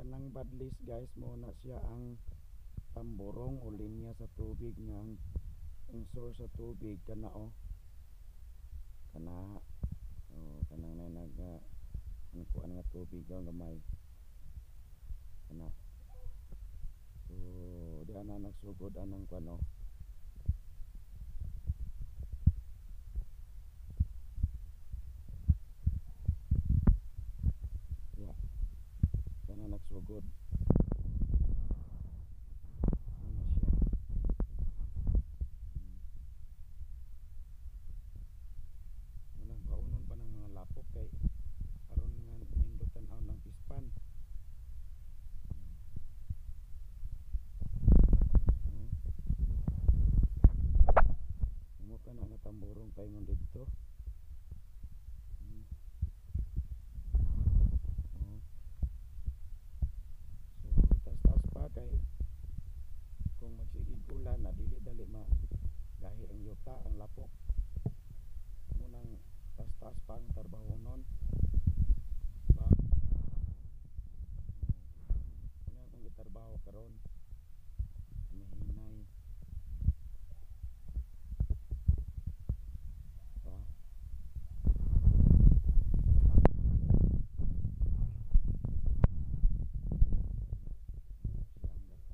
kanang badlis guys mo na siya ang tamborong o linya sa tubig nga ang, ang source sa tubig. Kana o kana o kanang na nag uh, ang kuan nga tubig ang gamay. Kana. So di ana nagsugod anang kuan o kana nagsugod ano bata ang lapok. Munang tas-tas pang trabaho nun. Ba? Hmm. Ano ang gitrabaho karon mahinay.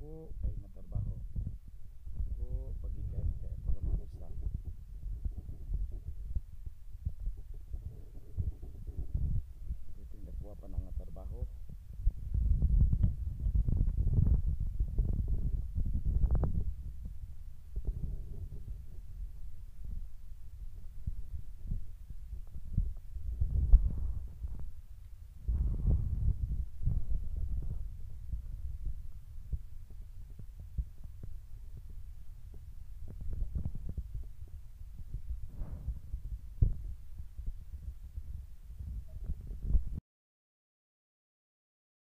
Oh.